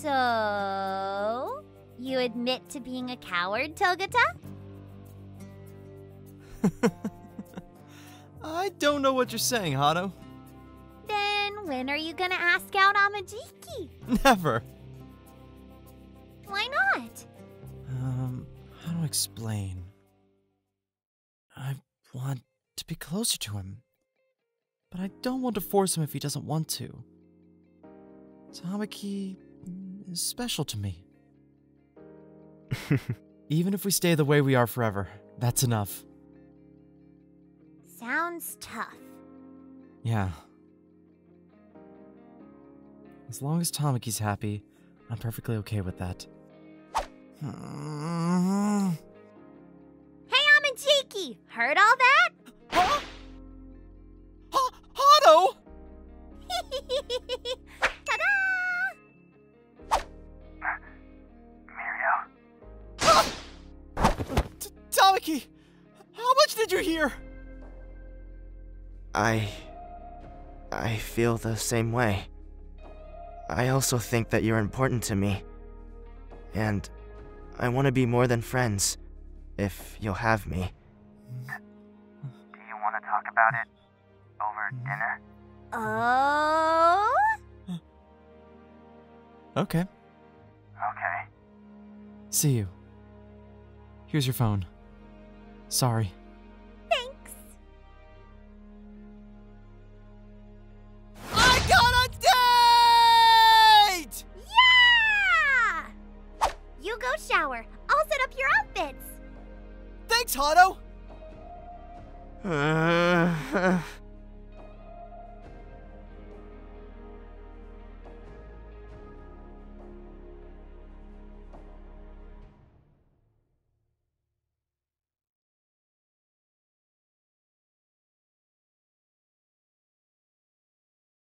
So, you admit to being a coward, Togata? I don't know what you're saying, Hado. Then when are you gonna ask out Amajiki? Never. Why not? Um, how to explain? I want to be closer to him, but I don't want to force him if he doesn't want to. Tamaki is special to me. Even if we stay the way we are forever, that's enough. Sounds tough. Yeah. As long as Tamaki's happy, I'm perfectly okay with that. Hey, Amajiki! Heard all that? T- Tamaki! How much did you hear? I. I feel the same way. I also think that you're important to me. And I want to be more than friends, if you'll have me. Do you want to talk about it over dinner? Oh? Okay. Okay. See you. Here's your phone. Sorry. Thanks. I got a date! Yeah! You go shower. I'll set up your outfits. Thanks, Hado! Uh,